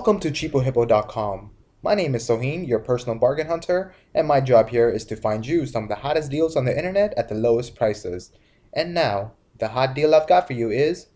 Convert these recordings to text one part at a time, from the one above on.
Welcome to CheapoHippo.com. My name is Sohin, your personal bargain hunter, and my job here is to find you some of the hottest deals on the internet at the lowest prices. And now, the hot deal I've got for you is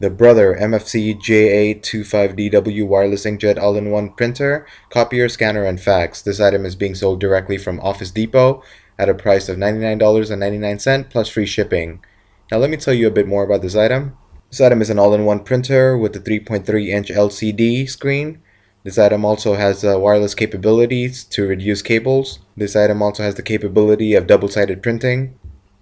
the Brother MFC J825DW wireless inkjet all-in-one printer, copier, scanner, and fax. This item is being sold directly from Office Depot at a price of $99.99 plus free shipping. Now let me tell you a bit more about this item. This item is an all-in-one printer with a 3.3 inch LCD screen. This item also has uh, wireless capabilities to reduce cables. This item also has the capability of double-sided printing.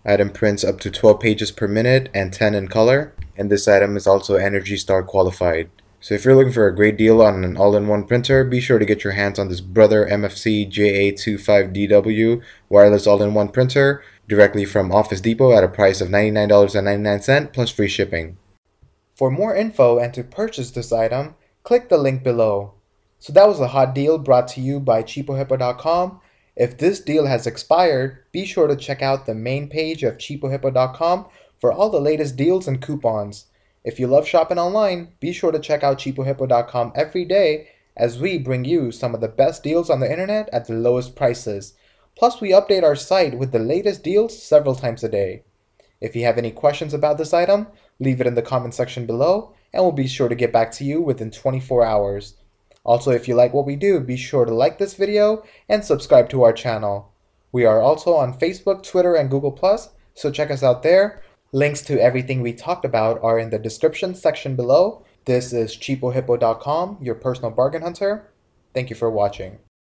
Item prints up to 12 pages per minute and 10 in color. And this item is also Energy Star qualified. So if you're looking for a great deal on an all-in-one printer, be sure to get your hands on this Brother MFC J825DW wireless all-in-one printer directly from Office Depot at a price of $99.99 plus free shipping. For more info and to purchase this item, click the link below. So that was a hot deal brought to you by CheapoHippo.com. If this deal has expired, be sure to check out the main page of CheapoHippo.com for all the latest deals and coupons. If you love shopping online, be sure to check out CheapoHippo.com every day as we bring you some of the best deals on the internet at the lowest prices. Plus, we update our site with the latest deals several times a day. If you have any questions about this item, leave it in the comment section below and we'll be sure to get back to you within 24 hours. Also, if you like what we do, be sure to like this video and subscribe to our channel. We are also on Facebook, Twitter, and Google+, so check us out there. Links to everything we talked about are in the description section below. This is cheapohippo.com, your personal bargain hunter. Thank you for watching.